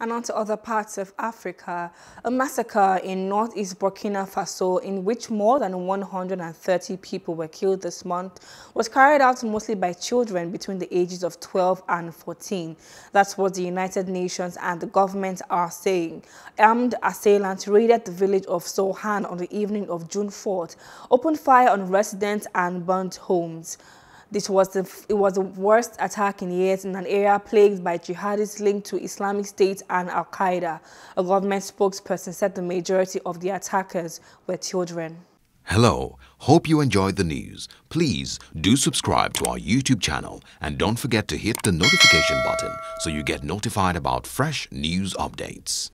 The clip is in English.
And on to other parts of Africa, a massacre in northeast Burkina Faso in which more than 130 people were killed this month was carried out mostly by children between the ages of 12 and 14. That's what the United Nations and the government are saying. Armed assailants raided the village of Solhan on the evening of June 4th, opened fire on residents and burnt homes. This was the, it was the worst attack in years in an area plagued by jihadists linked to Islamic State and Al-Qaeda. A government spokesperson said the majority of the attackers were children. Hello, hope you enjoyed the news. Please do subscribe to our YouTube channel and don't forget to hit the notification button so you get notified about fresh news updates.